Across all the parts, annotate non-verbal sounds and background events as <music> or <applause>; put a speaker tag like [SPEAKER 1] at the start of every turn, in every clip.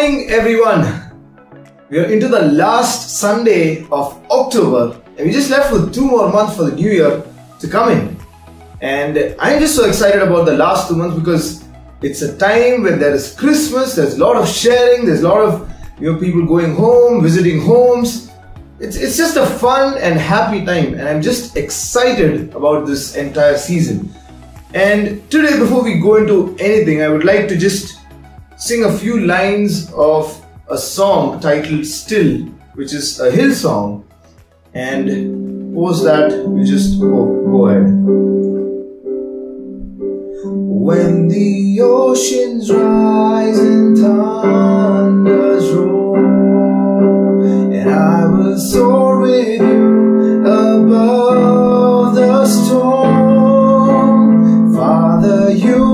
[SPEAKER 1] morning, everyone. We are into the last Sunday of October, and we just left with two more months for the new year to come in. And I'm just so excited about the last two months because it's a time when there is Christmas, there's a lot of sharing, there's a lot of you know people going home, visiting homes. It's, it's just a fun and happy time, and I'm just excited about this entire season. And today, before we go into anything, I would like to just sing a few lines of a song titled Still, which is a Hillsong. And post that, we just go, go ahead. When the oceans rise and thunders roar, and I will soar with you above the storm. Father, you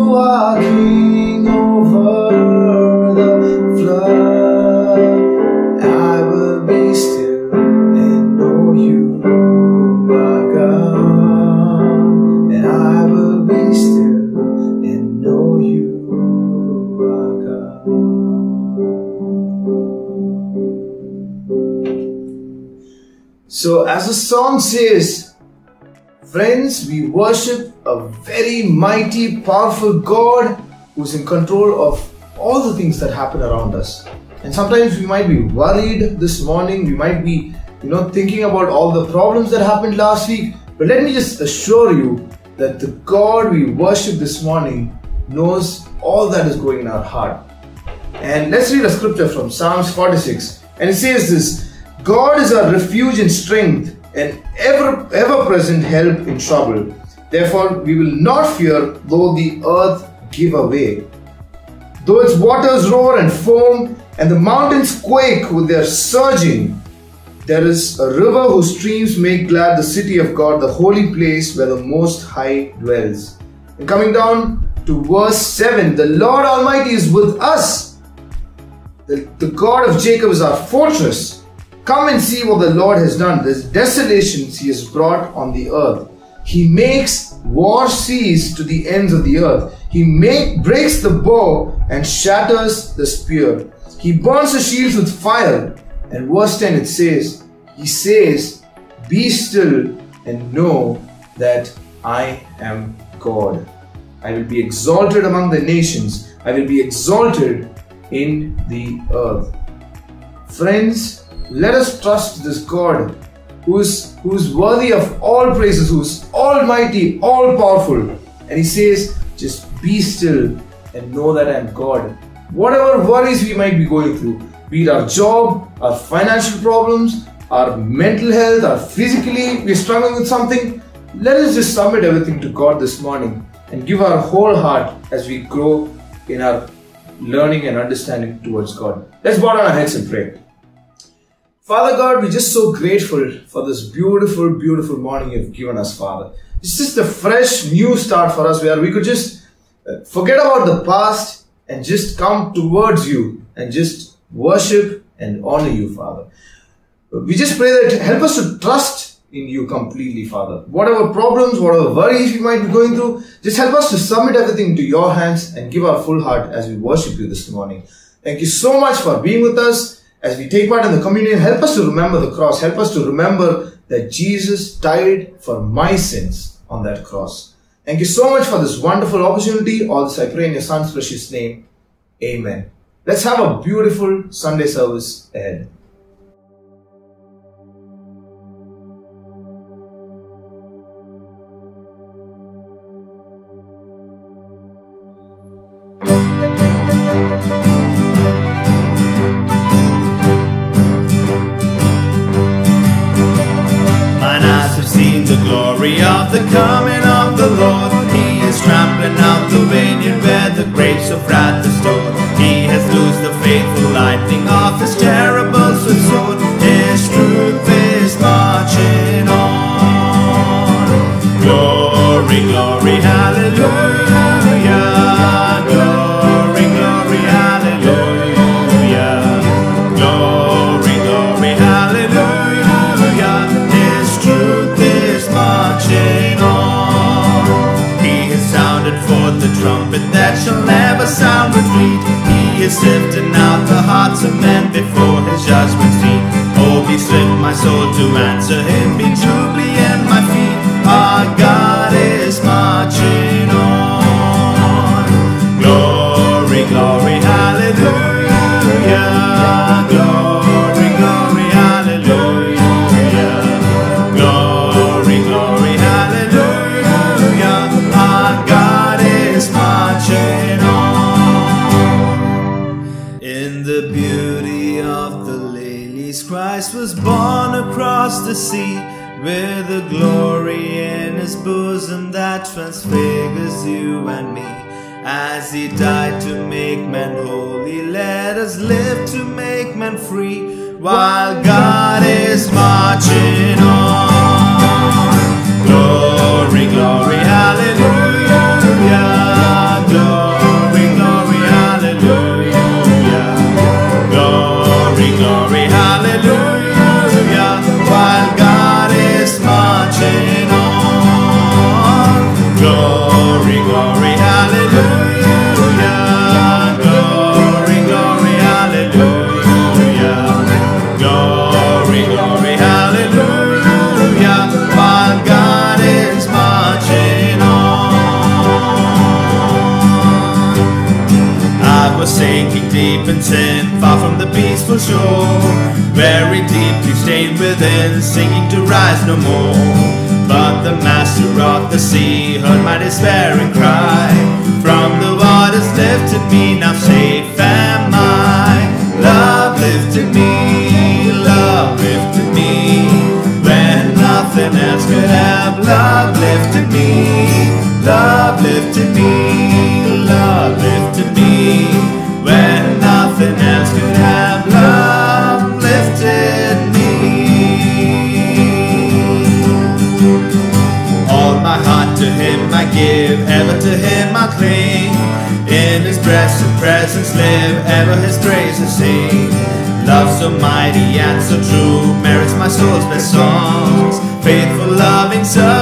[SPEAKER 1] So, as the song says, friends, we worship a very mighty, powerful God who's in control of all the things that happen around us. And sometimes we might be worried this morning, we might be, you know, thinking about all the problems that happened last week. But let me just assure you that the God we worship this morning knows all that is going in our heart. And let's read a scripture from Psalms 46. And it says this God is our refuge and strength, and ever ever present help in trouble. Therefore, we will not fear though the earth give away. Though its waters roar and foam, and the mountains quake with their surging, there is a river whose streams make glad the city of God, the holy place where the Most High dwells. And coming down to verse 7, the Lord Almighty is with us. The, the God of Jacob is our fortress. Come and see what the Lord has done, the desolations he has brought on the earth. He makes war cease to the ends of the earth. He make, breaks the bow and shatters the spear. He burns the shields with fire. And verse 10 it says, He says, Be still and know that I am God. I will be exalted among the nations. I will be exalted in the earth. Friends, let us trust this God who is, who is worthy of all praises, who is almighty, all powerful. And he says, just be still and know that I am God. Whatever worries we might be going through, be it our job, our financial problems, our mental health, our physically we're struggling with something, let us just submit everything to God this morning and give our whole heart as we grow in our learning and understanding towards God. Let's bow down our heads and pray. Father God, we're just so grateful for this beautiful, beautiful morning you've given us, Father. It's just a fresh, new start for us where we could just uh, forget about the past and just come towards you and just worship and honor you, Father. We just pray that help us to trust in you completely, Father. Whatever problems, whatever worries we might be going through, just help us to submit everything to your hands and give our full heart as we worship you this morning. Thank you so much for being with us as we take part in the communion. Help us to remember the cross. Help us to remember that Jesus died for my sins on that cross. Thank you so much for this wonderful opportunity. All this I pray in your son's precious name. Amen. Let's have a beautiful Sunday service ahead.
[SPEAKER 2] So mighty and so true merits my soul's best songs. Faithful, loving, so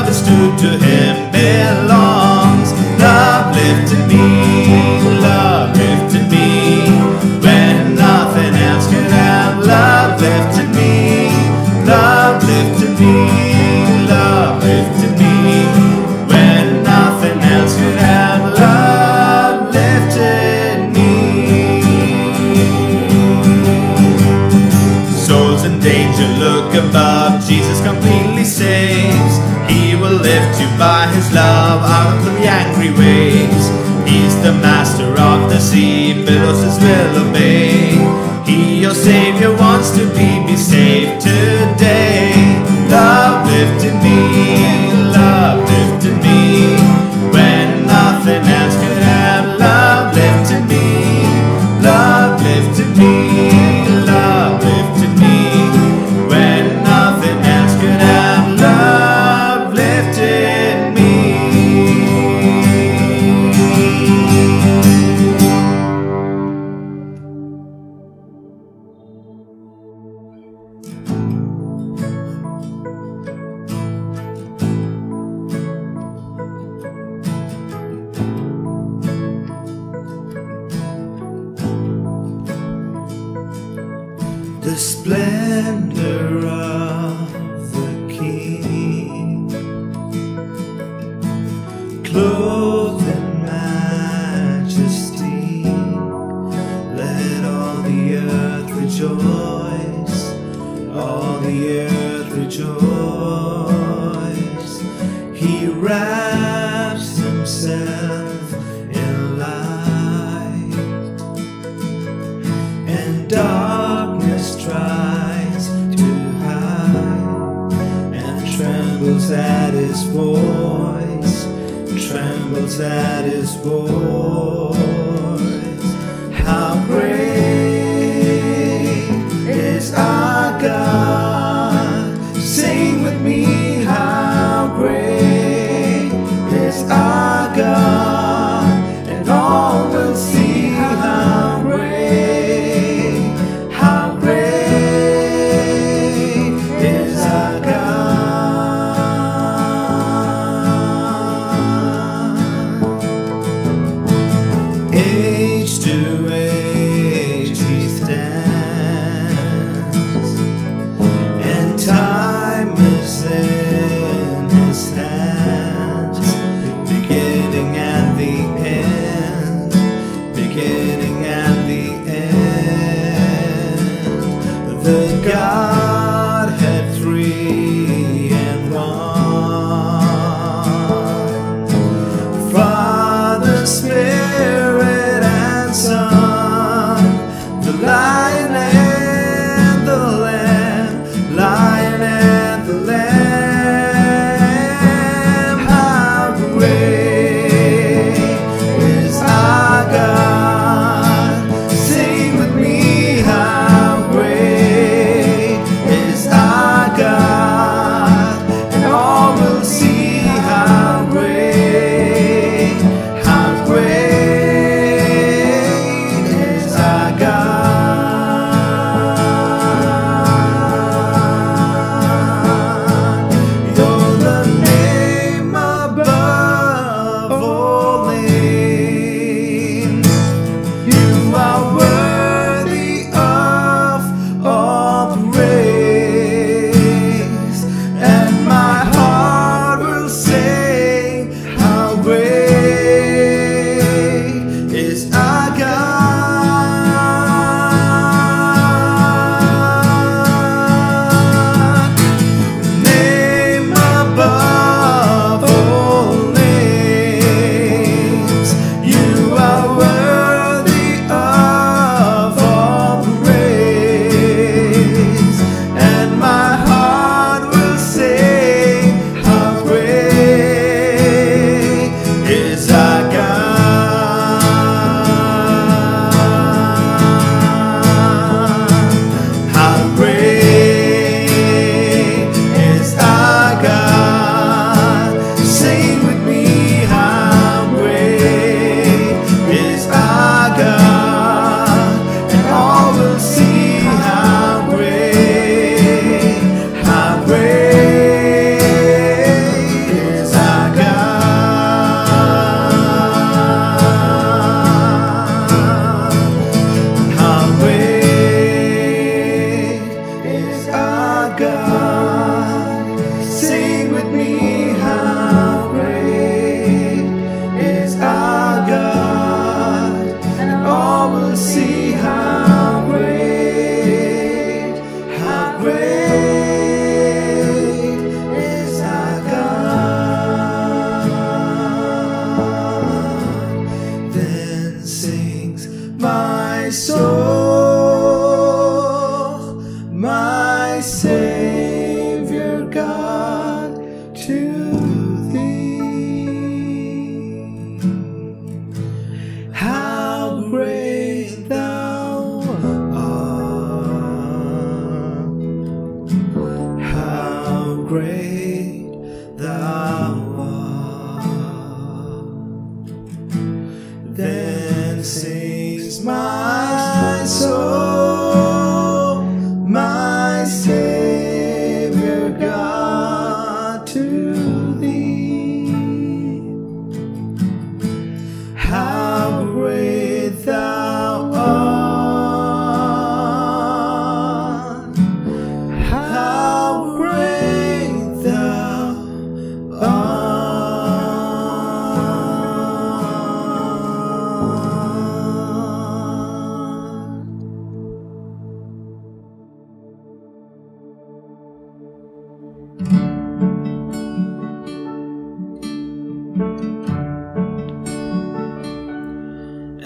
[SPEAKER 2] He, your Savior, wants to be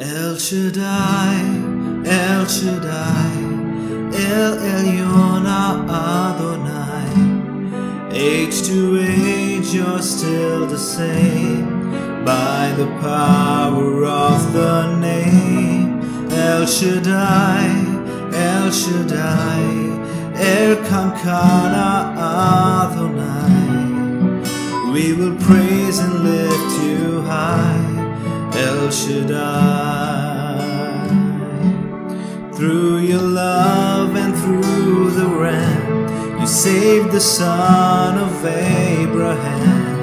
[SPEAKER 2] El Shaddai, El Shaddai, El Elyon Adonai. Age to age, you're still the same by the power of the name. El Shaddai, El Shaddai, El Kamkana Adonai. We will praise and lift you high, El Shaddai. Through your love and through the Ram, you saved the son of Abraham.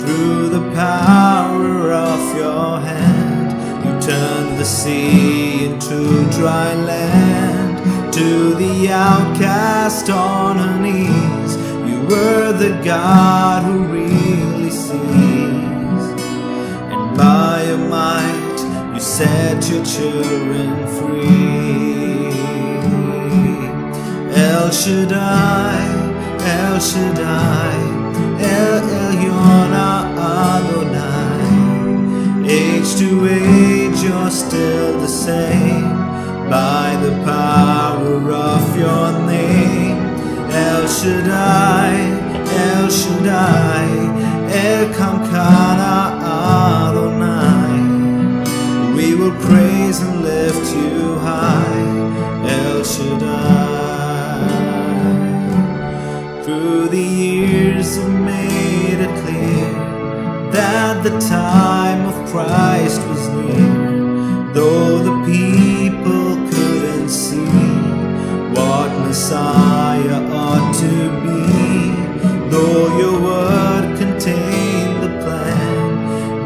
[SPEAKER 2] Through the power of your hand, you turned the sea into dry land. To the outcast on her knees, you were the God who really sees. And by your might, you set your children free. El Shaddai, El Shaddai, El Elyon Adonai. Age to age, you're still the same by the power of your name. El Shaddai, El Shaddai, El Kamkana Adonai. We will praise and lift you high, El Shaddai. Through the years you made it clear that the time of Christ was near,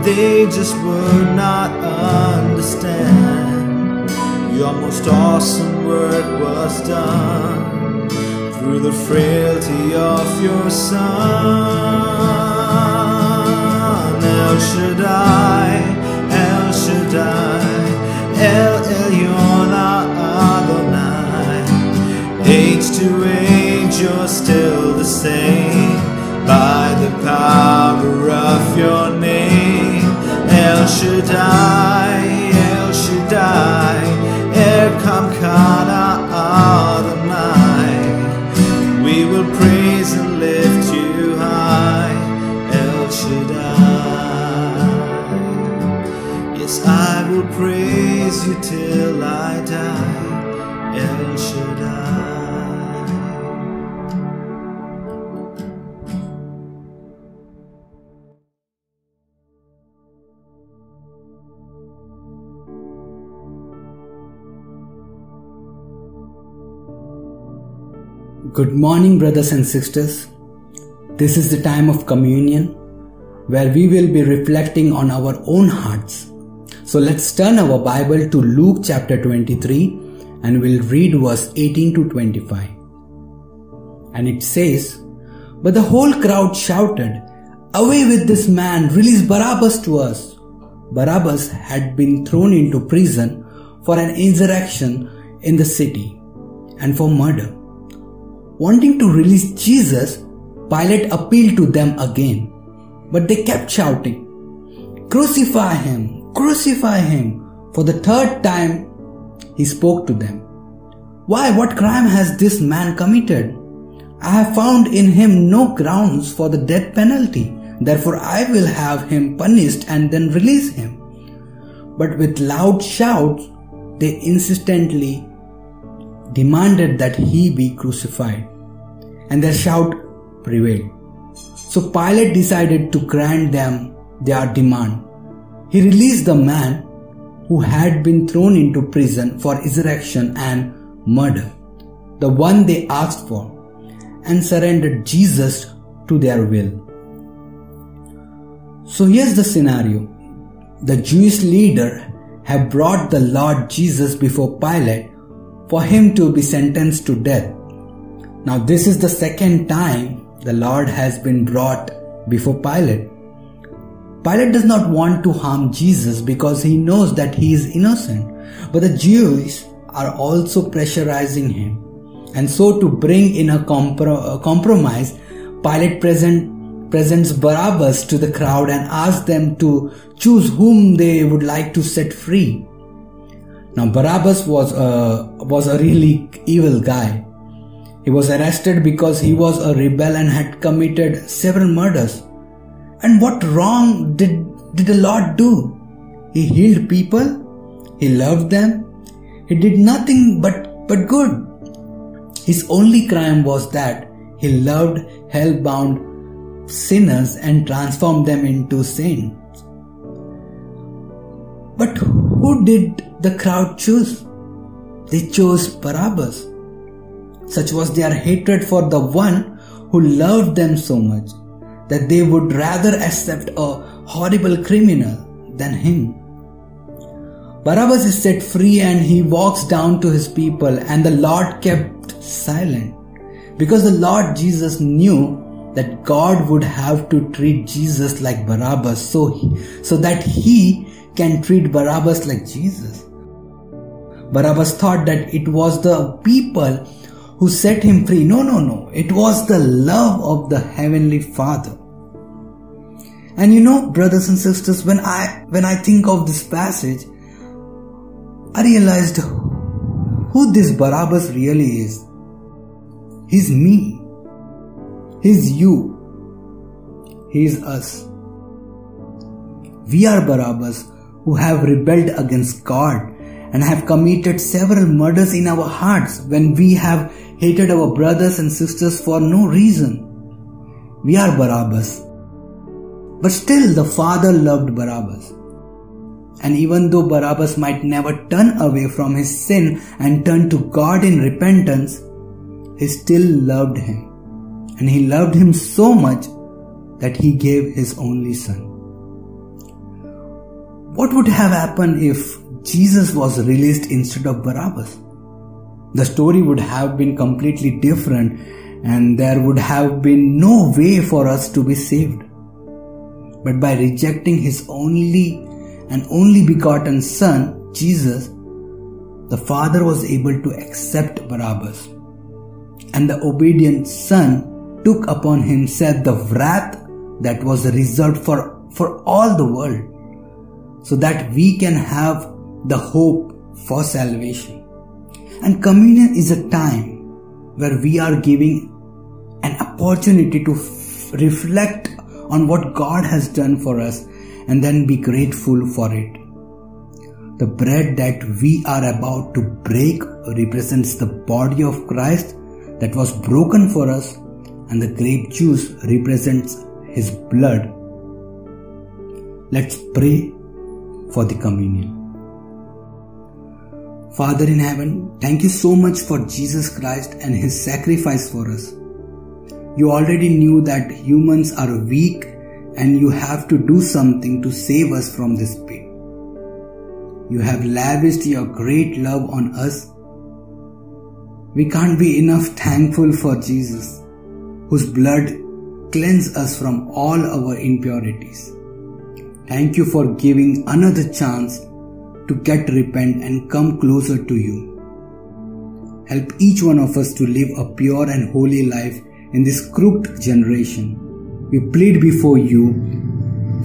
[SPEAKER 2] they just would not understand. Your most awesome work was done through the frailty of your Son. El Shaddai, El Shaddai, El Elyon Adonai. Age to age, you're still the same by the power of your Shaddai, El Shaddai, El Kamkana Adonai. We will praise and lift you high, El Shaddai. Yes, I will praise you till I die,
[SPEAKER 3] Good morning, brothers and sisters. This is the time of communion where we will be reflecting on our own hearts. So let's turn our Bible to Luke chapter 23 and we'll read verse 18 to 25. And it says, But the whole crowd shouted, Away with this man, release Barabbas to us. Barabbas had been thrown into prison for an insurrection in the city and for murder. Wanting to release Jesus, Pilate appealed to them again, but they kept shouting, Crucify him! Crucify him! For the third time, he spoke to them. Why, what crime has this man committed? I have found in him no grounds for the death penalty. Therefore, I will have him punished and then release him. But with loud shouts, they insistently demanded that he be crucified. And their shout prevailed. So Pilate decided to grant them their demand. He released the man who had been thrown into prison for insurrection and murder, the one they asked for, and surrendered Jesus to their will. So here's the scenario. The Jewish leader have brought the Lord Jesus before Pilate for him to be sentenced to death. Now this is the second time the Lord has been brought before Pilate. Pilate does not want to harm Jesus because he knows that he is innocent, but the Jews are also pressurizing him. And so to bring in a, compro- a compromise, Pilate present, presents Barabbas to the crowd and asks them to choose whom they would like to set free. Now Barabbas was a, was a really evil guy. He was arrested because he was a rebel and had committed several murders. And what wrong did, did the Lord do? He healed people. He loved them. He did nothing but, but good. His only crime was that he loved hell-bound sinners and transformed them into saints. But who did the crowd choose? They chose Barabbas. Such was their hatred for the one who loved them so much that they would rather accept a horrible criminal than him. Barabbas is set free and he walks down to his people, and the Lord kept silent because the Lord Jesus knew that God would have to treat Jesus like Barabbas so, he, so that he can treat Barabbas like Jesus. Barabbas thought that it was the people who set him free. No, no, no. It was the love of the Heavenly Father. And you know, brothers and sisters, when I when I think of this passage, I realized who this Barabbas really is. He's me. He's you. He's us. We are Barabbas who have rebelled against God and have committed several murders in our hearts when we have hated our brothers and sisters for no reason. We are Barabbas. But still, the Father loved Barabbas. And even though Barabbas might never turn away from his sin and turn to God in repentance, he still loved him. And he loved him so much that he gave his only son. What would have happened if Jesus was released instead of Barabbas? The story would have been completely different and there would have been no way for us to be saved. But by rejecting his only and only begotten Son, Jesus, the Father was able to accept Barabbas. And the obedient Son took upon himself the wrath that was reserved for, for all the world, so that we can have the hope for salvation. And communion is a time where we are giving an opportunity to f- reflect on what God has done for us and then be grateful for it. The bread that we are about to break represents the body of Christ that was broken for us, and the grape juice represents his blood. Let's pray for the communion. Father in heaven, thank you so much for Jesus Christ and his sacrifice for us. You already knew that humans are weak and you have to do something to save us from this pit. You have lavished your great love on us. We can't be enough thankful for Jesus, whose blood cleansed us from all our impurities. Thank you for giving another chance to get repent and come closer to you. Help each one of us to live a pure and holy life in this crooked generation. We plead before you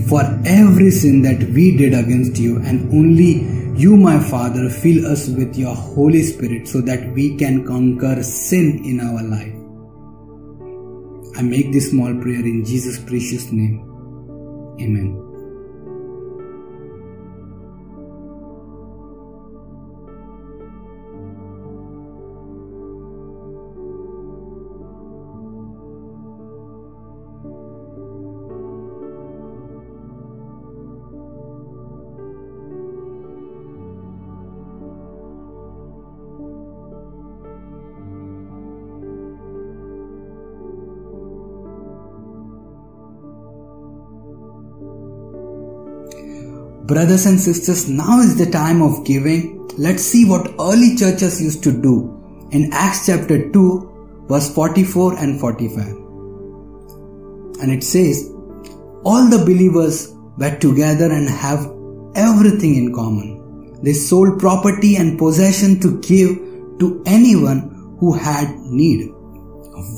[SPEAKER 3] for every sin that we did against you, and only you, my Father, fill us with your Holy Spirit so that we can conquer sin in our life. I make this small prayer in Jesus' precious name. Amen. Brothers and sisters, now is the time of giving. Let's see what early churches used to do in Acts chapter 2, verse 44 and 45. And it says, All the believers were together and have everything in common. They sold property and possession to give to anyone who had need.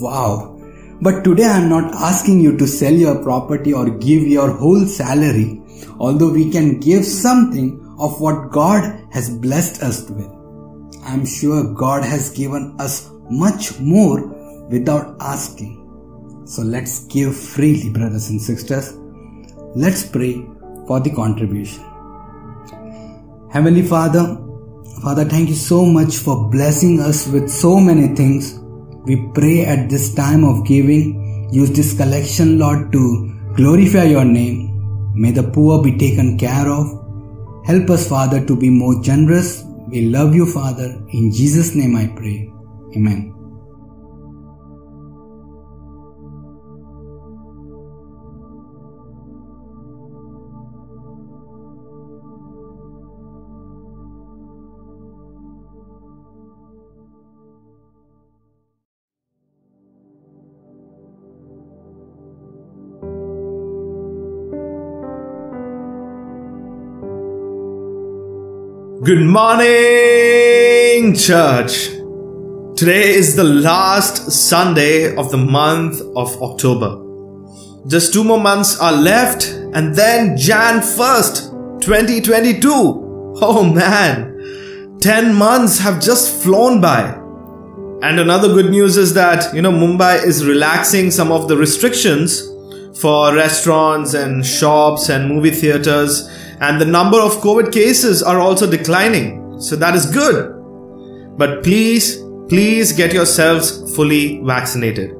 [SPEAKER 3] Wow! But today I am not asking you to sell your property or give your whole salary, although we can give something of what God has blessed us with. I am sure God has given us much more without asking. So let's give freely, brothers and sisters. Let's pray for the contribution. Heavenly Father, Father, thank you so much for blessing us with so many things we pray at this time of giving, use this collection, Lord, to glorify your name. May the poor be taken care of. Help us, Father, to be more generous. We love you, Father. In Jesus' name I pray. Amen.
[SPEAKER 1] Good morning, church. Today is the last Sunday of the month of October. Just two more months are left, and then Jan 1st, 2022. Oh man, 10 months have just flown by. And another good news is that, you know, Mumbai is relaxing some of the restrictions for restaurants and shops and movie theaters and the number of COVID cases are also declining. So that is good. But please, please get yourselves fully vaccinated.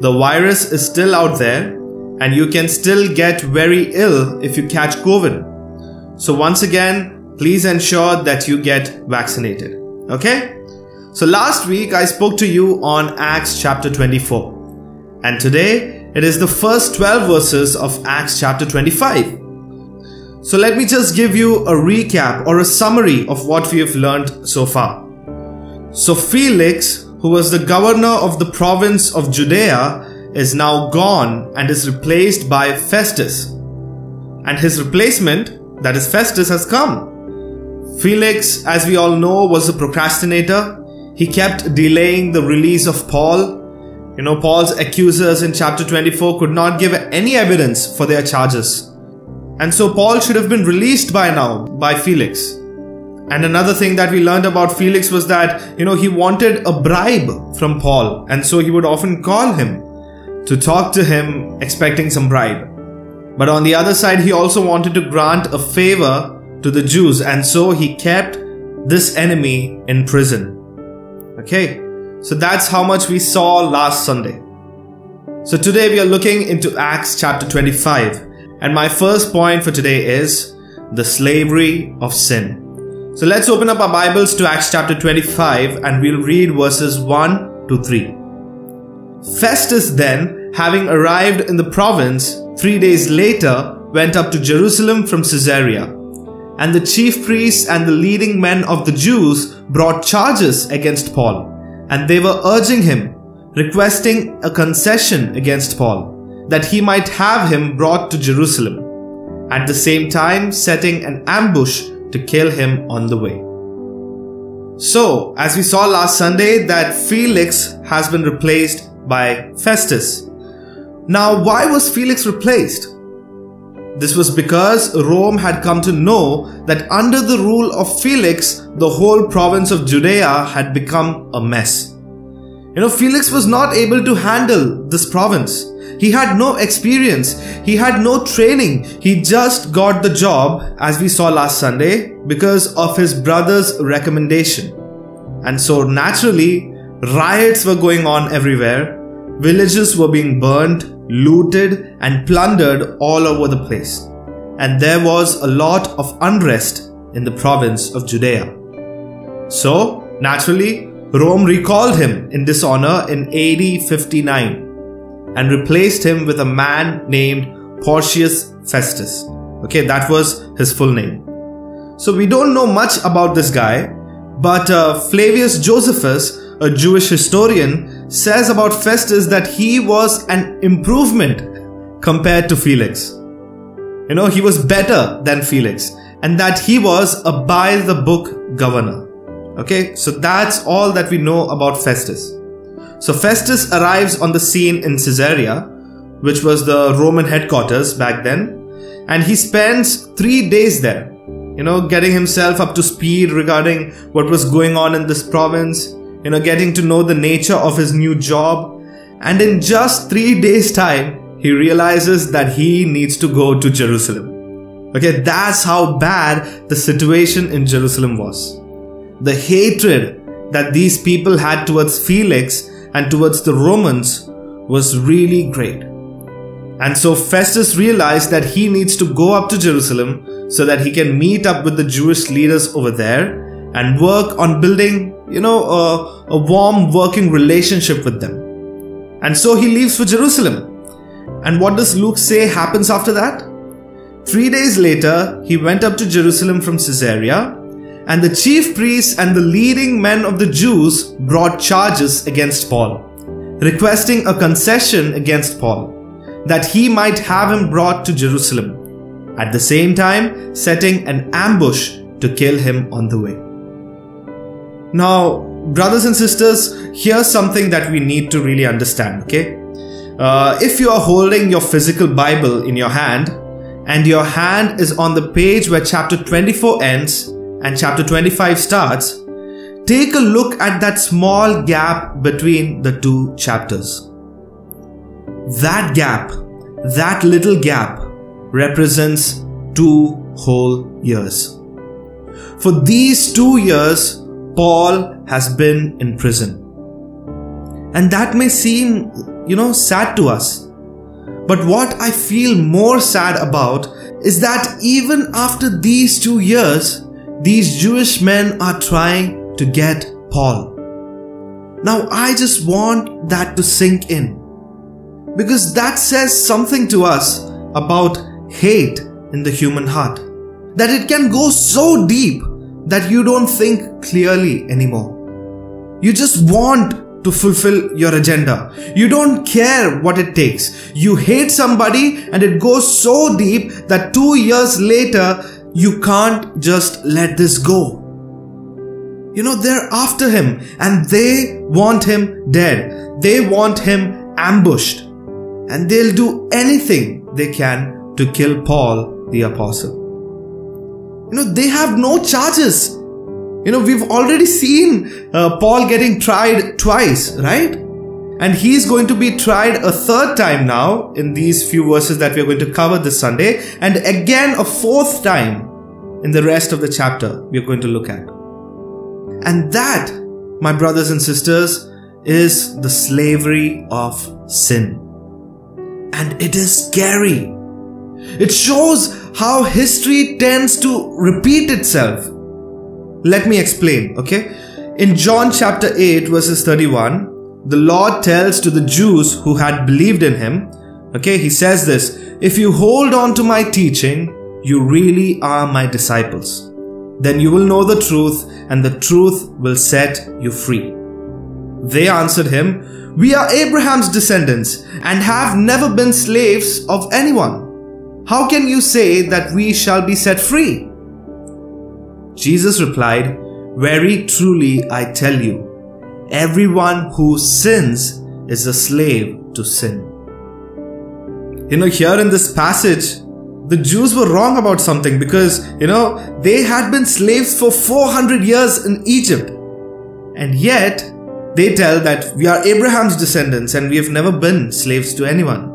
[SPEAKER 1] The virus is still out there and you can still get very ill if you catch COVID. So once again, please ensure that you get vaccinated. Okay? So last week I spoke to you on Acts chapter 24. And today it is the first 12 verses of Acts chapter 25. So let me just give you a recap or a summary of what we have learned so far. So Felix, who was the governor of the province of Judea, is now gone and is replaced by Festus. And his replacement, that is Festus, has come. Felix, as we all know, was a procrastinator. He kept delaying the release of Paul. You know, Paul's accusers in chapter 24 could not give any evidence for their charges. And so Paul should have been released by now by Felix. And another thing that we learned about Felix was that, you know, he wanted a bribe from Paul. And so he would often call him to talk to him expecting some bribe. But on the other side, he also wanted to grant a favor to the Jews. And so he kept this enemy in prison. Okay. So that's how much we saw last Sunday. So today we are looking into Acts chapter 25. And my first point for today is the slavery of sin. So let's open up our Bibles to Acts chapter 25 and we'll read verses 1 to 3. Festus then, having arrived in the province, three days later went up to Jerusalem from Caesarea. And the chief priests and the leading men of the Jews brought charges against Paul, and they were urging him, requesting a concession against Paul that he might have him brought to Jerusalem, at the same time setting an ambush to kill him on the way. So, as we saw last Sunday, that Felix has been replaced by Festus. Now, why was Felix replaced? This was because Rome had come to know that under the rule of Felix, the whole province of Judea had become a mess. You know, Felix was not able to handle this province. He had no experience. He had no training. He just got the job, as we saw last Sunday, because of his brother's recommendation. And so naturally, riots were going on everywhere. Villages were being burned, looted, and plundered all over the place. And there was a lot of unrest in the province of Judea. So, naturally, Rome recalled him in dishonor in AD 59 and replaced him with a man named Porcius Festus. Okay, that was his full name. So we don't know much about this guy, but uh, Flavius Josephus, a Jewish historian, says about Festus that he was an improvement compared to Felix. You know, he was better than Felix, and that he was a by the book governor. Okay, so that's all that we know about Festus. So Festus arrives on the scene in Caesarea, which was the Roman headquarters back then, and he spends three days there you know, getting himself up to speed regarding what was going on in this province, you know, getting to know the nature of his new job. And in just three days' time, he realizes that he needs to go to Jerusalem. Okay, that's how bad the situation in Jerusalem was. The hatred that these people had towards Felix and towards the Romans was really great. And so Festus realized that he needs to go up to Jerusalem so that he can meet up with the Jewish leaders over there and work on building, you know, a, a warm working relationship with them. And so he leaves for Jerusalem. And what does Luke say happens after that? Three days later, he went up to Jerusalem from Caesarea, and the chief priests and the leading men of the Jews brought charges against Paul, requesting a concession against Paul that he might have him brought to Jerusalem, at the same time setting an ambush to kill him on the way. Now, brothers and sisters, here's something that we need to really understand, okay? Uh, if you are holding your physical Bible in your hand, and your hand is on the page where chapter 24 ends and chapter 25 starts, take a look at that small gap between the two chapters. That gap, that little gap, represents two whole years. For these two years, Paul has been in prison. And that may seem, you know, sad to us. But what I feel more sad about is that even after these two years, these Jewish men are trying to get Paul. Now, I just want that to sink in because that says something to us about hate in the human heart. That it can go so deep that you don't think clearly anymore. You just want to fulfill your agenda. You don't care what it takes. You hate somebody and it goes so deep that two years later, you can't just let this go. You know, they're after him and they want him dead. They want him ambushed and they'll do anything they can to kill Paul the apostle. You know, they have no charges. You know, we've already seen uh, Paul getting tried twice, right? And he's going to be tried a third time now in these few verses that we're going to cover this Sunday, and again a fourth time in the rest of the chapter we're going to look at. And that, my brothers and sisters, is the slavery of sin and it is scary. It shows how history tends to repeat itself. Let me explain, okay? In John chapter 8, verses 31, the Lord tells to the Jews who had believed in him, okay, he says this If you hold on to my teaching, you really are my disciples. Then you will know the truth, and the truth will set you free. They answered him, we are Abraham's descendants and have never been slaves of anyone. How can you say that we shall be set free? Jesus replied, Very truly I tell you, everyone who sins is a slave to sin. You know, here in this passage, the Jews were wrong about something because, you know, they had been slaves for 400 years in Egypt. And yet, they tell that we are Abraham's descendants and we have never been slaves to anyone.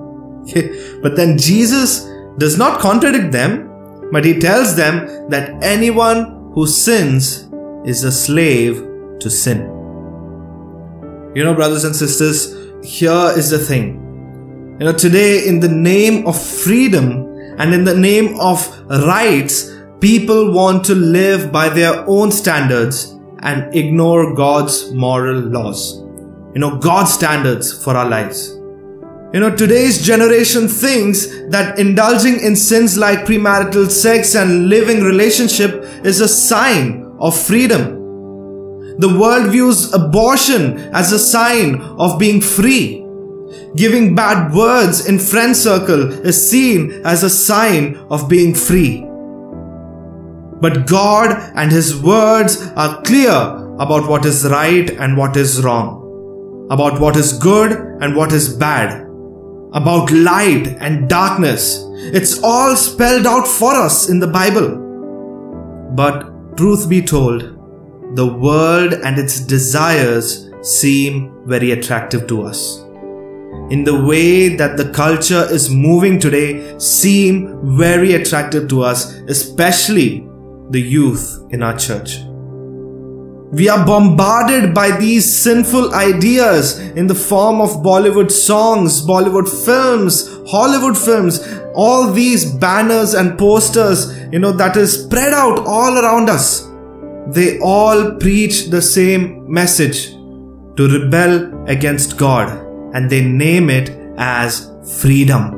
[SPEAKER 1] <laughs> but then Jesus does not contradict them, but he tells them that anyone who sins is a slave to sin. You know, brothers and sisters, here is the thing. You know, today, in the name of freedom and in the name of rights, people want to live by their own standards and ignore God's moral laws. You know, God's standards for our lives. You know, today's generation thinks that indulging in sins like premarital sex and living relationship is a sign of freedom. The world views abortion as a sign of being free. Giving bad words in friend circle is seen as a sign of being free. But God and His words are clear about what is right and what is wrong, about what is good and what is bad, about light and darkness. It's all spelled out for us in the Bible. But truth be told, the world and its desires seem very attractive to us. In the way that the culture is moving today, seem very attractive to us, especially the youth in our church. We are bombarded by these sinful ideas in the form of Bollywood songs, Bollywood films, Hollywood films, all these banners and posters, you know, that is spread out all around us. They all preach the same message to rebel against God and they name it as freedom.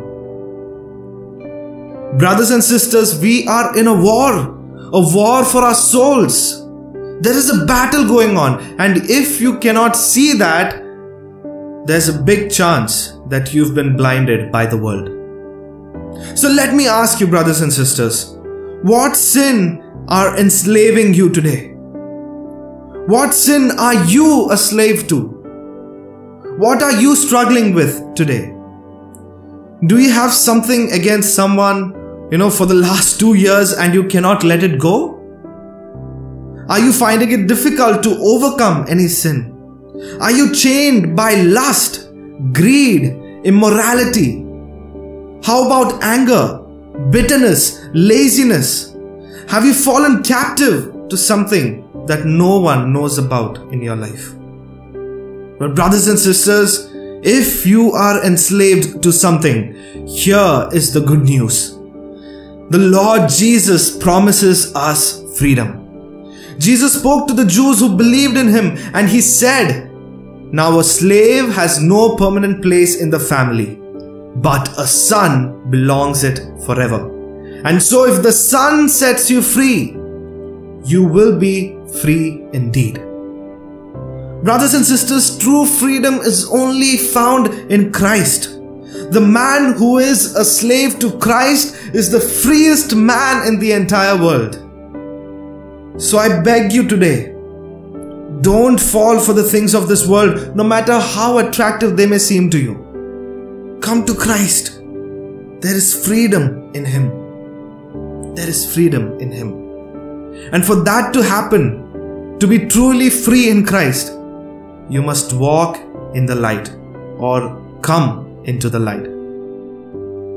[SPEAKER 1] Brothers and sisters, we are in a war a war for our souls. There is a battle going on, and if you cannot see that, there's a big chance that you've been blinded by the world. So let me ask you, brothers and sisters, what sin are enslaving you today? What sin are you a slave to? What are you struggling with today? Do you have something against someone you know, for the last two years and you cannot let it go? Are you finding it difficult to overcome any sin? Are you chained by lust, greed, immorality? How about anger, bitterness, laziness? Have you fallen captive to something that no one knows about in your life? But, brothers and sisters, if you are enslaved to something, here is the good news the Lord Jesus promises us freedom. Jesus spoke to the Jews who believed in him and he said, Now a slave has no permanent place in the family, but a son belongs it forever. And so if the son sets you free, you will be free indeed. Brothers and sisters, true freedom is only found in Christ. The man who is a slave to Christ is the freest man in the entire world. So I beg you today, don't fall for the things of this world, no matter how attractive they may seem to you. Come to Christ. There is freedom in Him. There is freedom in Him. And for that to happen, to be truly free in Christ, you must walk in the light or come into the light.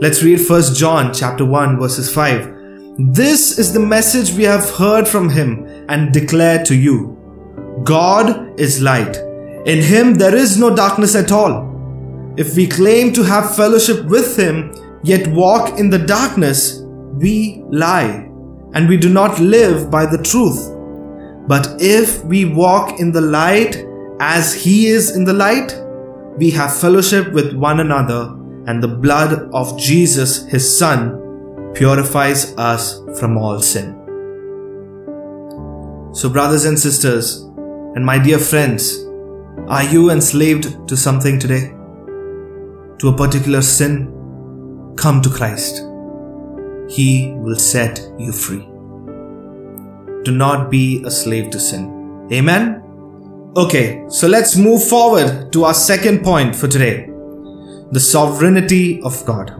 [SPEAKER 1] Let's read 1 John chapter 1 verses 5. This is the message we have heard from him and declare to you. God is light. In him there is no darkness at all. If we claim to have fellowship with him, yet walk in the darkness, we lie, and we do not live by the truth. But if we walk in the light as he is in the light, we have fellowship with one another, and the blood of Jesus, his Son, purifies us from all sin. So, brothers and sisters, and my dear friends, are you enslaved to something today? To a particular sin? Come to Christ. He will set you free. Do not be a slave to sin. Amen. Okay, so let's move forward to our second point for today the sovereignty of God.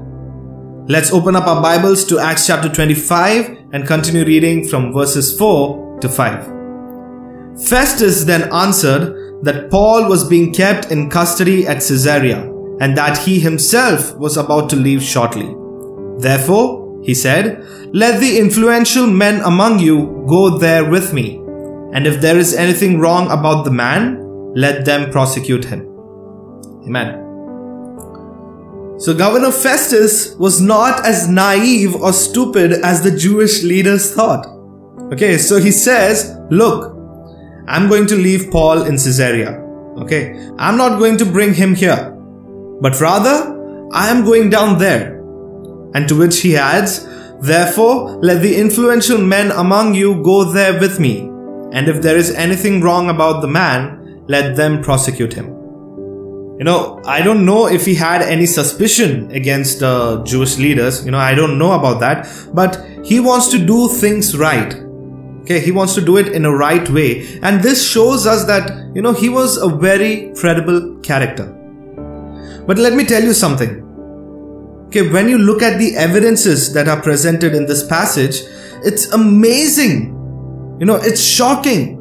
[SPEAKER 1] Let's open up our Bibles to Acts chapter 25 and continue reading from verses 4 to 5. Festus then answered that Paul was being kept in custody at Caesarea and that he himself was about to leave shortly. Therefore, he said, Let the influential men among you go there with me and if there is anything wrong about the man, let them prosecute him. Amen. So Governor Festus was not as naive or stupid as the Jewish leaders thought. Okay, so he says, look, I'm going to leave Paul in Caesarea. Okay, I'm not going to bring him here, but rather I am going down there. And to which he adds, Therefore, let the influential men among you go there with me. And if there is anything wrong about the man, let them prosecute him. You know, I don't know if he had any suspicion against the Jewish leaders. You know, I don't know about that. But he wants to do things right. Okay, he wants to do it in a right way. And this shows us that, you know, he was a very credible character. But let me tell you something. Okay, when you look at the evidences that are presented in this passage, it's amazing. You know, it's shocking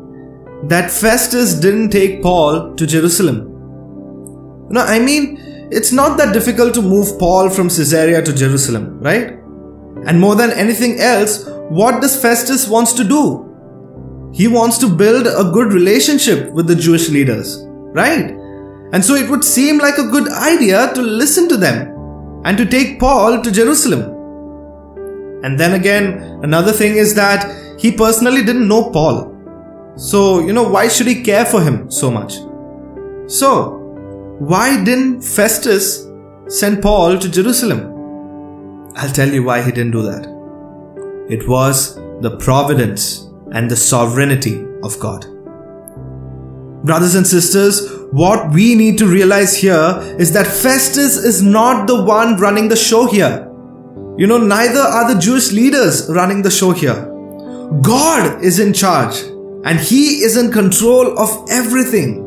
[SPEAKER 1] that Festus didn't take Paul to Jerusalem. You know, I mean, it's not that difficult to move Paul from Caesarea to Jerusalem, right? And more than anything else, what does Festus wants to do? He wants to build a good relationship with the Jewish leaders, right? And so it would seem like a good idea to listen to them and to take Paul to Jerusalem. And then again, another thing is that he personally didn't know Paul. So, you know, why should he care for him so much? So, why didn't Festus send Paul to Jerusalem? I'll tell you why he didn't do that. It was the providence and the sovereignty of God. Brothers and sisters, what we need to realize here is that Festus is not the one running the show here. You know, neither are the Jewish leaders running the show here. God is in charge and He is in control of everything.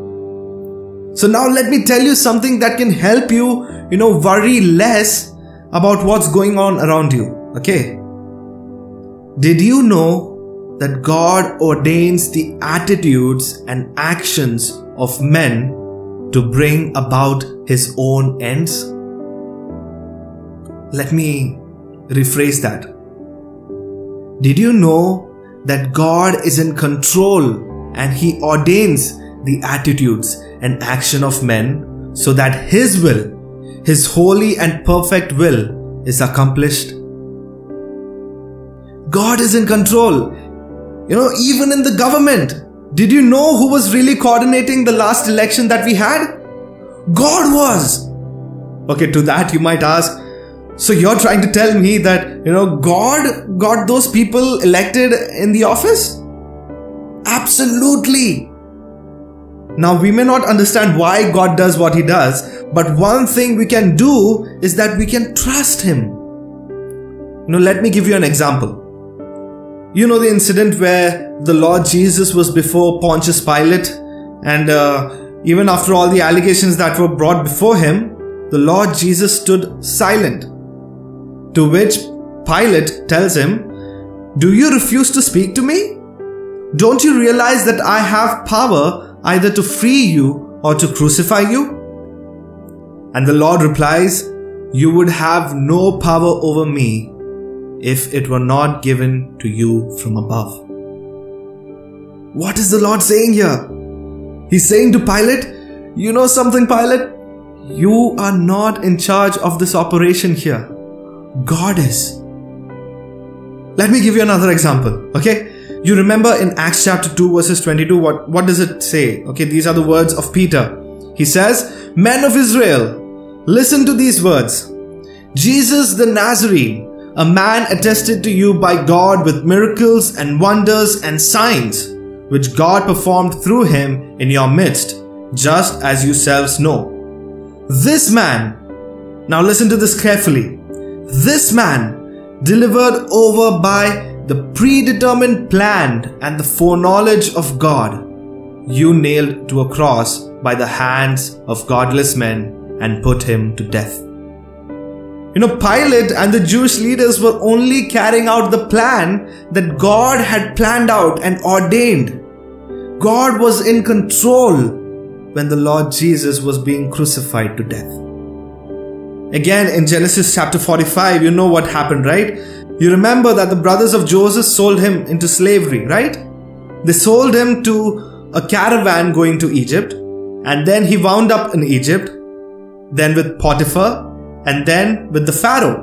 [SPEAKER 1] So now let me tell you something that can help you, you know, worry less about what's going on around you. Okay? Did you know that God ordains the attitudes and actions of men to bring about his own ends? Let me rephrase that. Did you know that God is in control and he ordains the attitudes and action of men so that His will, His holy and perfect will, is accomplished. God is in control. You know, even in the government. Did you know who was really coordinating the last election that we had? God was. Okay, to that you might ask, so you're trying to tell me that, you know, God got those people elected in the office? Absolutely. Now, we may not understand why God does what He does, but one thing we can do is that we can trust Him. Now, let me give you an example. You know the incident where the Lord Jesus was before Pontius Pilate, and uh, even after all the allegations that were brought before him, the Lord Jesus stood silent. To which Pilate tells him, Do you refuse to speak to me? Don't you realize that I have power either to free you or to crucify you? And the Lord replies, You would have no power over me if it were not given to you from above. What is the Lord saying here? He's saying to Pilate, You know something, Pilate? You are not in charge of this operation here. God is. Let me give you another example, okay? You remember in Acts chapter 2 verses 22 what what does it say? Okay, these are the words of Peter. He says, "Men of Israel, listen to these words. Jesus the Nazarene, a man attested to you by God with miracles and wonders and signs which God performed through him in your midst, just as yourselves know. This man, now listen to this carefully. This man delivered over by the predetermined plan and the foreknowledge of God, you nailed to a cross by the hands of godless men and put him to death. You know, Pilate and the Jewish leaders were only carrying out the plan that God had planned out and ordained. God was in control when the Lord Jesus was being crucified to death. Again, in Genesis chapter 45, you know what happened, right? You remember that the brothers of Joseph sold him into slavery, right? They sold him to a caravan going to Egypt, and then he wound up in Egypt, then with Potiphar, and then with the Pharaoh,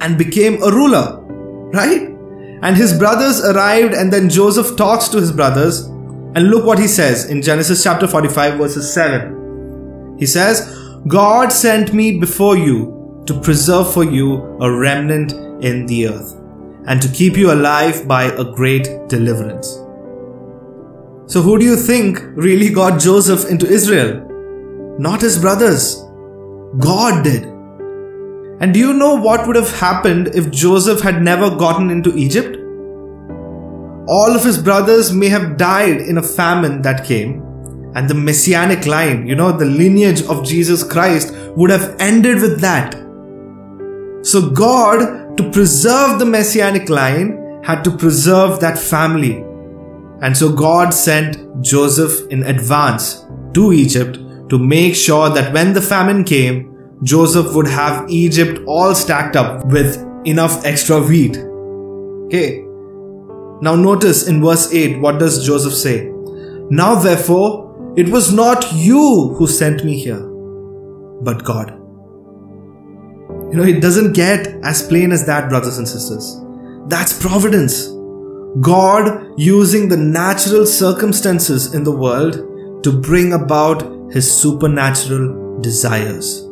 [SPEAKER 1] and became a ruler, right? And his brothers arrived, and then Joseph talks to his brothers, and look what he says in Genesis chapter 45, verses 7. He says, God sent me before you to preserve for you a remnant in the earth and to keep you alive by a great deliverance. So, who do you think really got Joseph into Israel? Not his brothers. God did. And do you know what would have happened if Joseph had never gotten into Egypt? All of his brothers may have died in a famine that came, and the messianic line, you know, the lineage of Jesus Christ, would have ended with that. So, God, to preserve the messianic line, had to preserve that family. And so, God sent Joseph in advance to Egypt to make sure that when the famine came, Joseph would have Egypt all stacked up with enough extra wheat. Okay. Now notice in verse 8, what does Joseph say? Now therefore, it was not you who sent me here, but God. You know, it doesn't get as plain as that, brothers and sisters. That's providence. God using the natural circumstances in the world to bring about his supernatural desires.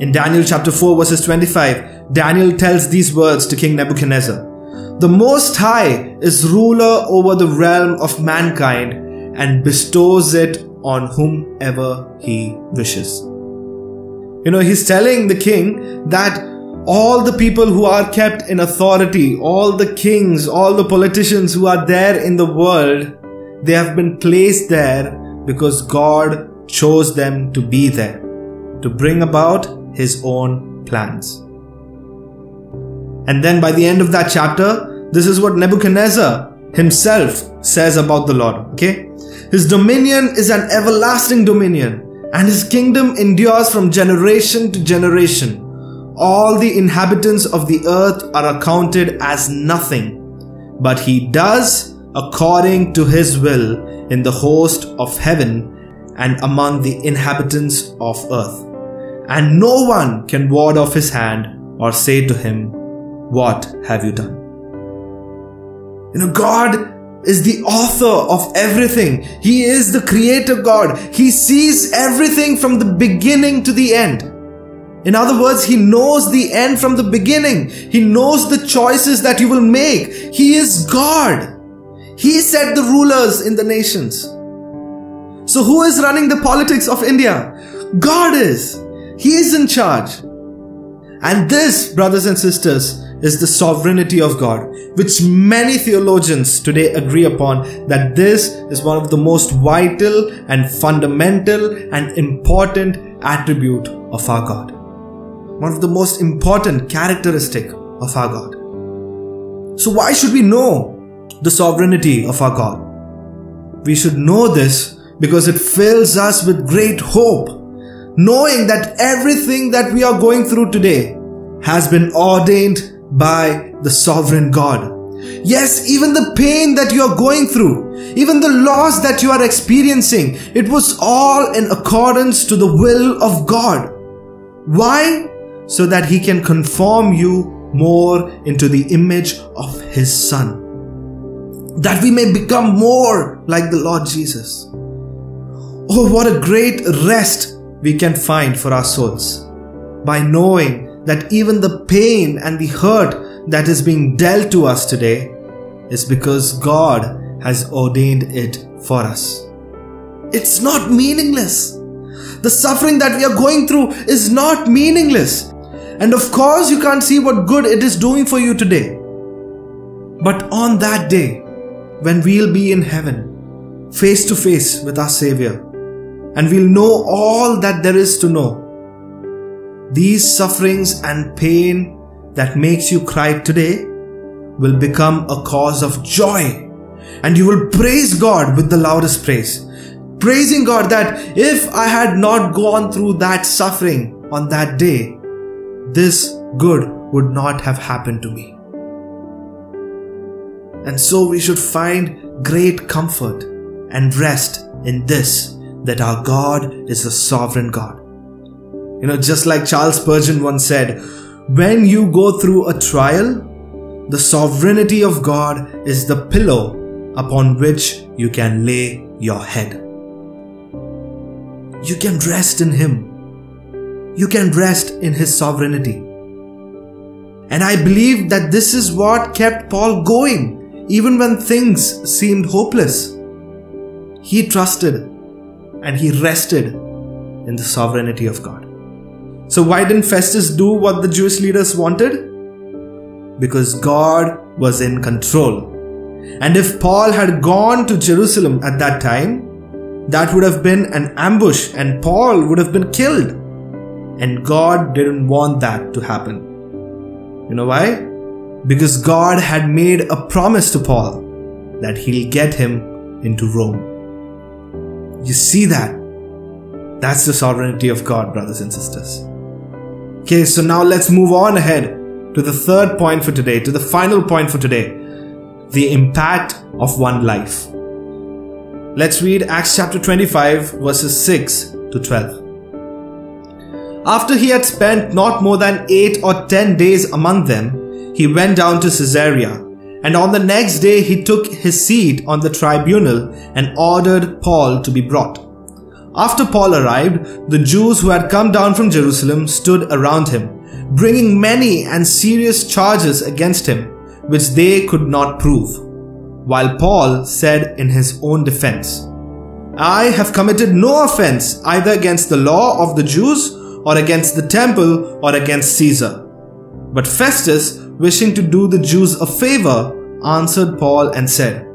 [SPEAKER 1] In Daniel chapter 4, verses 25, Daniel tells these words to King Nebuchadnezzar The Most High is ruler over the realm of mankind and bestows it on whomever he wishes. You know, he's telling the king that all the people who are kept in authority, all the kings, all the politicians who are there in the world, they have been placed there because God chose them to be there, to bring about His own plans. And then by the end of that chapter, this is what Nebuchadnezzar himself says about the Lord. Okay? His dominion is an everlasting dominion, and his kingdom endures from generation to generation. All the inhabitants of the earth are accounted as nothing, but he does according to his will in the host of heaven and among the inhabitants of earth. And no one can ward off his hand or say to him, What have you done? You know, God is the author of everything. He is the creator God. He sees everything from the beginning to the end. In other words, He knows the end from the beginning. He knows the choices that you will make. He is God. He set the rulers in the nations. So who is running the politics of India? God is. He is in charge. And this, brothers and sisters, is the sovereignty of God, which many theologians today agree upon that this is one of the most vital and fundamental and important attribute of our God. One of the most important characteristic of our God. So why should we know the sovereignty of our God. We should know this because it fills us with great hope, knowing that everything that we are going through today has been ordained by the sovereign God. Yes, even the pain that you are going through, even the loss that you are experiencing, it was all in accordance to the will of God. Why? So that He can conform you more into the image of His Son that we may become more like the Lord Jesus. Oh, what a great rest we can find for our souls by knowing that even the pain and the hurt that is being dealt to us today is because God has ordained it for us. It's not meaningless. The suffering that we are going through is not meaningless. And of course, you can't see what good it is doing for you today. But on that day, when we'll be in heaven, face to face with our Savior, and we'll know all that there is to know. These sufferings and pain that makes you cry today will become a cause of joy, and you will praise God with the loudest praise. Praising God that if I had not gone through that suffering on that day, this good would not have happened to me. And so we should find great comfort and rest in this that our God is a sovereign God. You know, just like Charles Spurgeon once said, when you go through a trial, the sovereignty of God is the pillow upon which you can lay your head. You can rest in Him. you can rest in His sovereignty. And I believe that this is what kept Paul going, even when things seemed hopeless. He trusted and he rested in the sovereignty of God. So, why didn't Festus do what the Jewish leaders wanted? Because God was in control. And if Paul had gone to Jerusalem at that time, that would have been an ambush and Paul would have been killed. And God didn't want that to happen. You know why? Because God had made a promise to Paul that he'll get him into Rome. You see that? That's the sovereignty of God, brothers and sisters. Okay, so now let's move on ahead to the third point for today, to the final point for today the impact of one life. Let's read Acts chapter 25, verses 6 to 12. After he had spent not more than eight or ten days among them, he went down to Caesarea, and on the next day he took his seat on the tribunal and ordered Paul to be brought. After Paul arrived, the Jews who had come down from Jerusalem stood around him, bringing many and serious charges against him, which they could not prove. While Paul said in his own defense, I have committed no offense either against the law of the Jews or against the temple or against Caesar. But Festus, wishing to do the Jews a favor, answered Paul and said,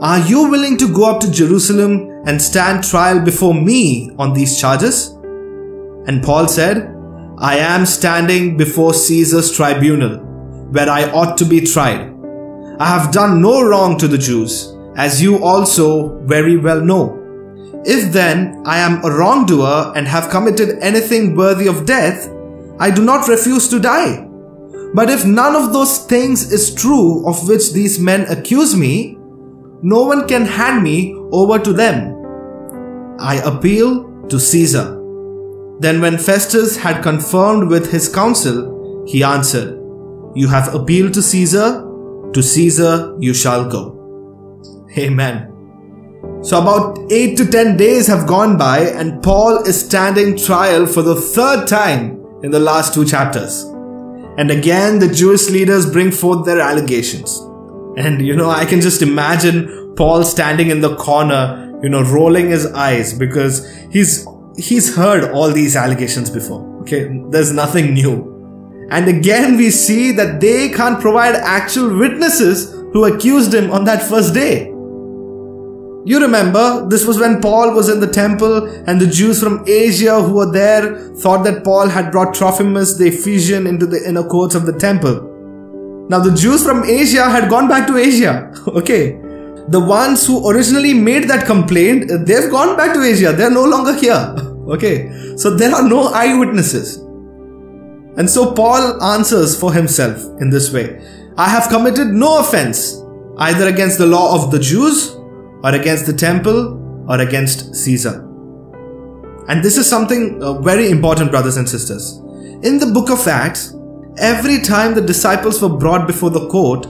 [SPEAKER 1] Are you willing to go up to Jerusalem and stand trial before me on these charges? And Paul said, I am standing before Caesar's tribunal, where I ought to be tried. I have done no wrong to the Jews, as you also very well know. If then I am a wrongdoer and have committed anything worthy of death, I do not refuse to die. But if none of those things is true of which these men accuse me, no one can hand me over to them. I appeal to Caesar. Then, when Festus had confirmed with his council, he answered, You have appealed to Caesar, to Caesar you shall go. Amen. So, about 8 to 10 days have gone by, and Paul is standing trial for the third time in the last two chapters. And again, the Jewish leaders bring forth their allegations. And you know, I can just imagine Paul standing in the corner, you know, rolling his eyes because he's he's heard all these allegations before. Okay, there's nothing new. And again, we see that they can't provide actual witnesses who accused him on that first day. You remember, this was when Paul was in the temple, and the Jews from Asia who were there thought that Paul had brought Trophimus the Ephesian into the inner courts of the temple. Now, the Jews from Asia had gone back to Asia. <laughs> Okay. The ones who originally made that complaint, they've gone back to Asia. They're no longer here. <laughs> Okay. So there are no eyewitnesses. And so Paul answers for himself in this way I have committed no offense, either against the law of the Jews or against the temple or against Caesar. And this is something uh, very important, brothers and sisters. In the book of Acts, every time the disciples were brought before the court,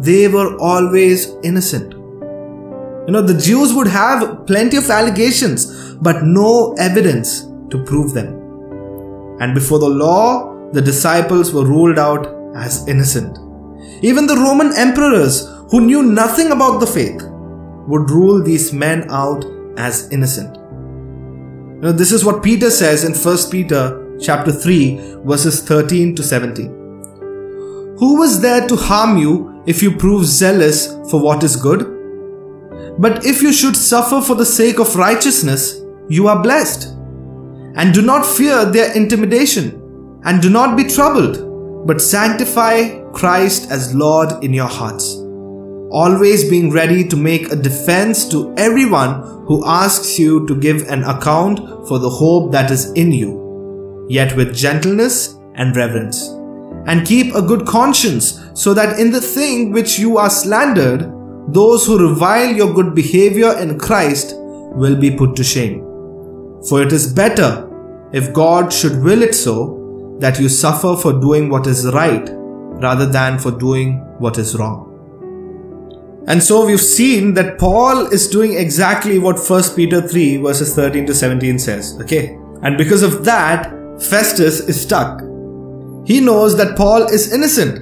[SPEAKER 1] they were always innocent. You know, the Jews would have plenty of allegations, but no evidence to prove them. And before the law, the disciples were ruled out as innocent. Even the Roman emperors, who knew nothing about the faith, would rule these men out as innocent. Now, this is what Peter says in 1 Peter chapter 3 verses 13 to 17. Who was there to harm you if you prove zealous for what is good? But if you should suffer for the sake of righteousness, you are blessed. And do not fear their intimidation, and do not be troubled, but sanctify Christ as Lord in your hearts always being ready to make a defense to everyone who asks you to give an account for the hope that is in you, yet with gentleness and reverence. And keep a good conscience, so that in the thing which you are slandered, those who revile your good behavior in Christ will be put to shame. For it is better, if God should will it so, that you suffer for doing what is right rather than for doing what is wrong. And so we've seen that Paul is doing exactly what 1 Peter 3 verses 13 to 17 says. Okay. And because of that, Festus is stuck. He knows that Paul is innocent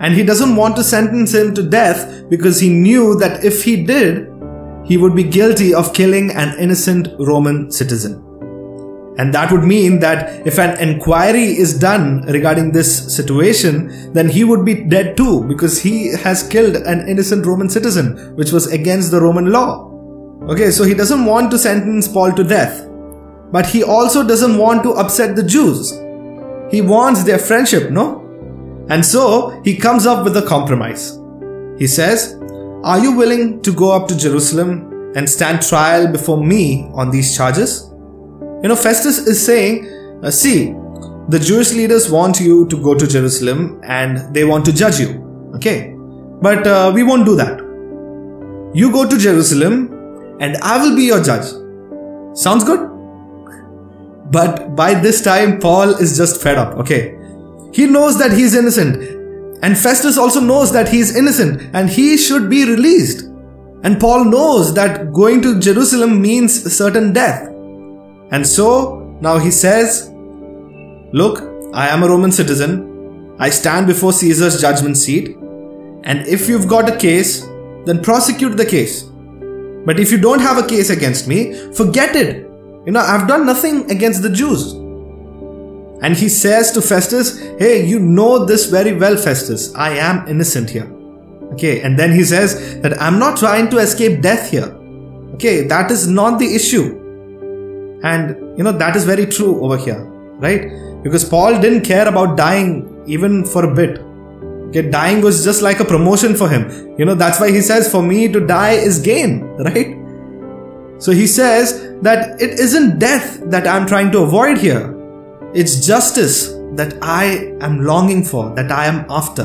[SPEAKER 1] and he doesn't want to sentence him to death because he knew that if he did, he would be guilty of killing an innocent Roman citizen. And that would mean that if an inquiry is done regarding this situation, then he would be dead too because he has killed an innocent Roman citizen, which was against the Roman law. Okay, so he doesn't want to sentence Paul to death. But he also doesn't want to upset the Jews. He wants their friendship, no? And so he comes up with a compromise. He says, Are you willing to go up to Jerusalem and stand trial before me on these charges? You know, Festus is saying, uh, see, the Jewish leaders want you to go to Jerusalem and they want to judge you. Okay. But uh, we won't do that. You go to Jerusalem and I will be your judge. Sounds good? But by this time, Paul is just fed up. Okay. He knows that he's innocent. And Festus also knows that he's innocent and he should be released. And Paul knows that going to Jerusalem means certain death. And so now he says, Look, I am a Roman citizen. I stand before Caesar's judgment seat. And if you've got a case, then prosecute the case. But if you don't have a case against me, forget it. You know, I've done nothing against the Jews. And he says to Festus, Hey, you know this very well, Festus. I am innocent here. Okay, and then he says that I'm not trying to escape death here. Okay, that is not the issue. And you know, that is very true over here, right? Because Paul didn't care about dying even for a bit. Okay, dying was just like a promotion for him. You know, that's why he says, For me to die is gain, <laughs> right? So he says that it isn't death that I'm trying to avoid here. It's justice that I am longing for, that I am after.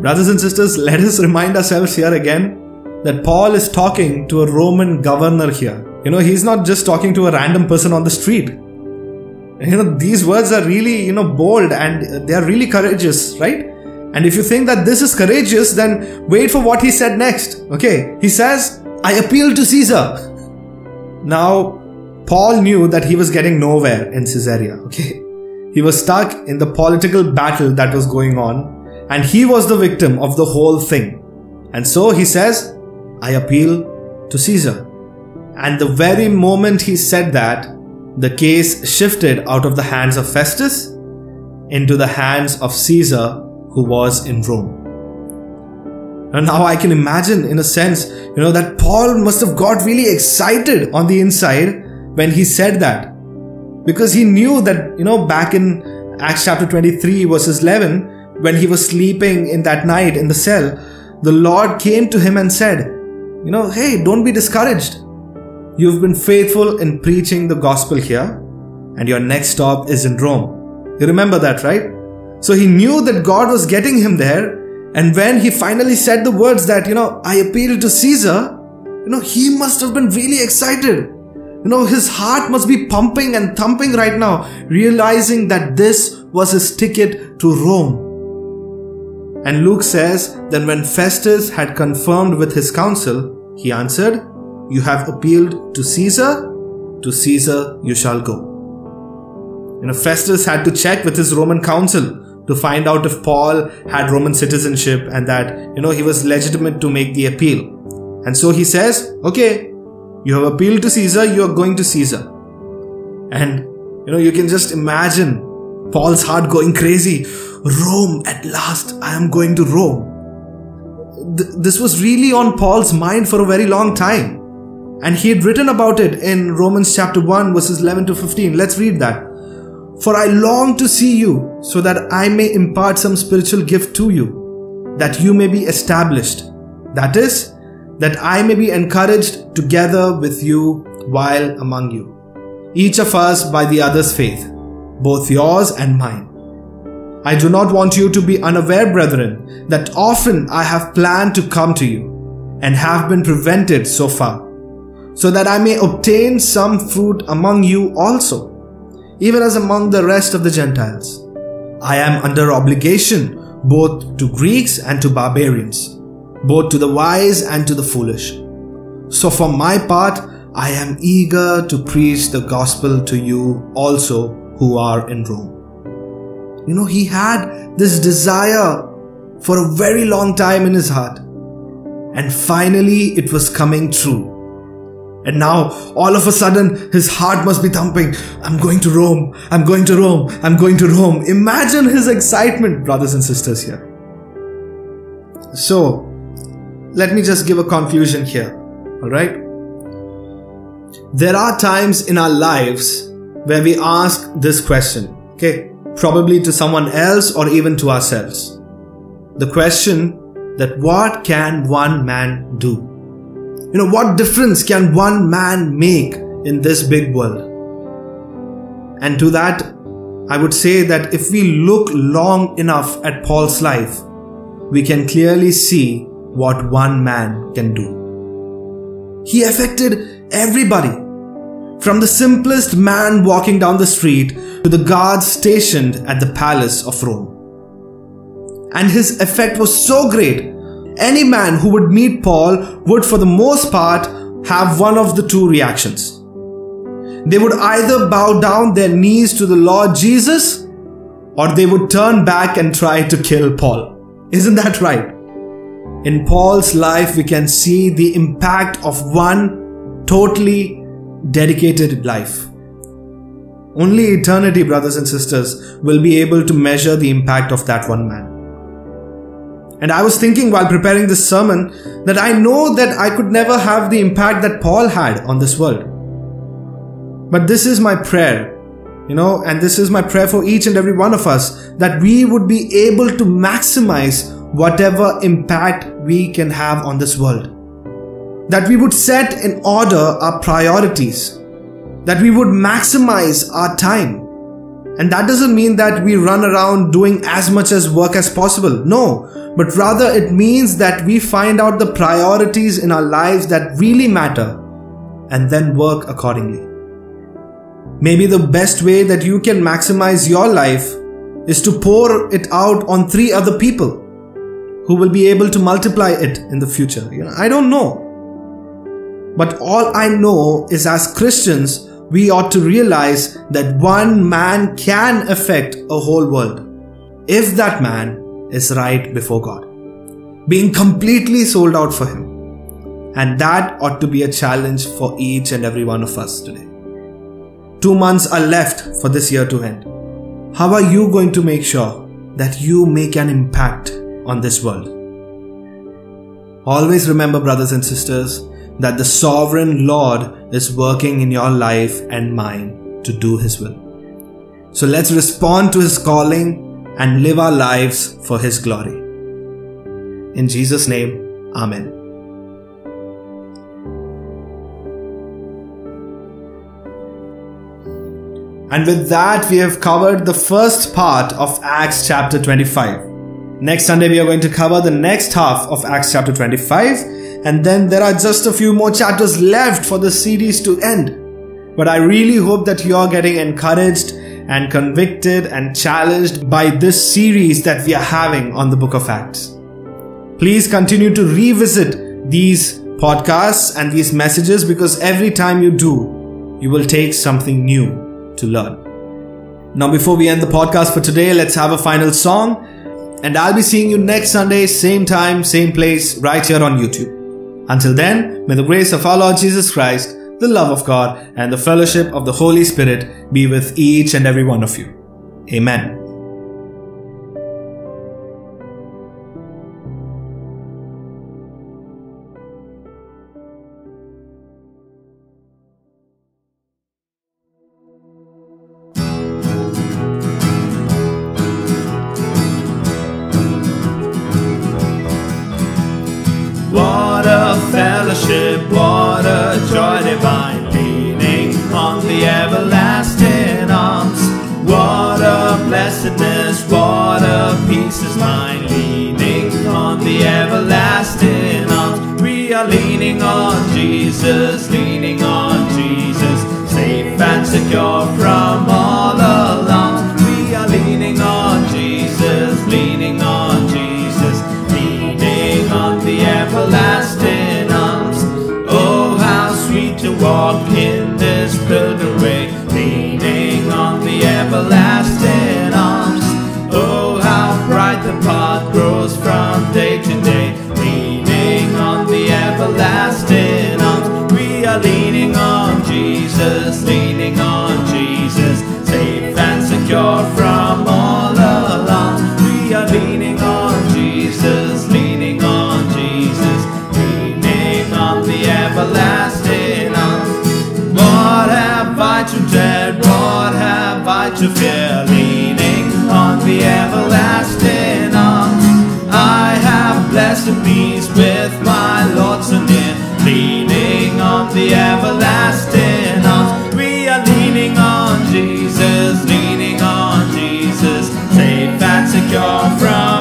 [SPEAKER 1] Brothers and sisters, <laughs> let us remind ourselves here again that Paul is talking to a Roman governor here. You know, he's not just talking to a random person on the street. You know, these words are really, you know, bold and they are really courageous, right? And if you think that this is courageous, then wait for what he said next. Okay, he says, I appeal to Caesar. Now, Paul knew that he was getting nowhere in Caesarea. Okay, he was stuck in the political battle that was going on, and he was the victim of the whole thing. And so he says, I appeal to Caesar. And the very moment he said that, the case shifted out of the hands of Festus into the hands of Caesar, who was in Rome. And now I can imagine, in a sense, you know, that Paul must have got really excited on the inside when he said that. Because he knew that, you know, back in Acts chapter 23, verses 11, when he was sleeping in that night in the cell, the Lord came to him and said, You know, hey, don't be discouraged. You've been faithful in preaching the gospel here, and your next stop is in Rome. You remember that, right? So he knew that God was getting him there, and when he finally said the words that, you know, I appeal to Caesar, you know, he must have been really excited. You know, his heart must be pumping and thumping right now, realizing that this was his ticket to Rome. And Luke says, Then when Festus had confirmed with his council, he answered, You have appealed to Caesar, to Caesar you shall go. You know, Festus had to check with his Roman council to find out if Paul had Roman citizenship and that, you know, he was legitimate to make the appeal. And so he says, Okay, you have appealed to Caesar, you are going to Caesar. And, you know, you can just imagine Paul's heart going crazy. Rome, at last, I am going to Rome. Th- this was really on Paul's mind for a very long time. And he had written about it in Romans chapter 1, verses 11 to 15. Let's read that. For I long to see you, so that I may impart some spiritual gift to you, that you may be established. That is, that I may be encouraged together with you while among you. Each of us by the other's faith, both yours and mine. I do not want you to be unaware, brethren, that often I have planned to come to you, and have been prevented so far, so that I may obtain some fruit among you also, even as among the rest of the Gentiles. I am under obligation both to Greeks and to barbarians both to the wise and to the foolish. So, for my part, I am eager to preach the gospel to you also who are in Rome. You know, he had this desire for a very long time in his heart. And finally, it was coming true. And now, all of a sudden, his heart must be thumping. I'm going to Rome. I'm going to Rome. I'm going to Rome. Imagine his excitement, brothers and sisters, here. So, let me just give a confusion here. Alright? There are times in our lives where we ask this question, okay? Probably to someone else or even to ourselves. The question that what can one man do? You know, what difference can one man make in this big world? And to that, I would say that if we look long enough at Paul's life, we can clearly see what one man can do. He affected everybody, from the simplest man walking down the street to the guards stationed at the palace of Rome. And his effect was so great any man who would meet Paul would, for the most part, have one of the two reactions. They would either bow down their knees to the Lord Jesus or they would turn back and try to kill Paul. Isn't that right? In Paul's life, we can see the impact of one totally dedicated life. Only eternity, brothers and sisters, will be able to measure the impact of that one man. And I was thinking while preparing this sermon that I know that I could never have the impact that Paul had on this world. But this is my prayer, you know, and this is my prayer for each and every one of us that we would be able to maximize whatever impact we can have on this world. That we would set in order our priorities. That we would maximize our time. And that doesn't mean that we run around doing as much as work as possible. No, but rather it means that we find out the priorities in our lives that really matter and then work accordingly. Maybe the best way that you can maximize your life is to pour it out on three other people who will be able to multiply it in the future. You know, I don't know. But all I know is as Christians, we ought to realize that one man can affect a whole world if that man is right before God. Being completely sold out for Him. And that ought to be a challenge for each and every one of us today. Two months are left for this year to end. How are you going to make sure that you make an impact on this world? Always remember, brothers and sisters, that the sovereign Lord is working in your life and mine to do His will. So let's respond to His calling and live our lives for His glory. In Jesus' name, Amen. And with that, we have covered the first part of Acts chapter 25. Next Sunday, we are going to cover the next half of Acts chapter 25. And then there are just a few more chapters left for the series to end. But I really hope that you are getting encouraged and convicted and challenged by this series that we are having on the book of Acts. Please continue to revisit these podcasts and these messages because every time you do, you will take something new to learn. Now, before we end the podcast for today, let's have a final song. And I'll be seeing you next Sunday, same time, same place, right here on YouTube. Until then, may the grace of our Lord Jesus Christ the love of God, and the fellowship of the Holy Spirit be with each and every one of you. Amen.
[SPEAKER 2] A is mine, leaning on the everlasting arms. We are leaning on Jesus, leaning on Jesus, safe and secure from all to fear, leaning on the everlasting arms. I have blessed peace with my Lord's so near, leaning on the everlasting arms, We are leaning on Jesus, leaning on Jesus, safe and secure from.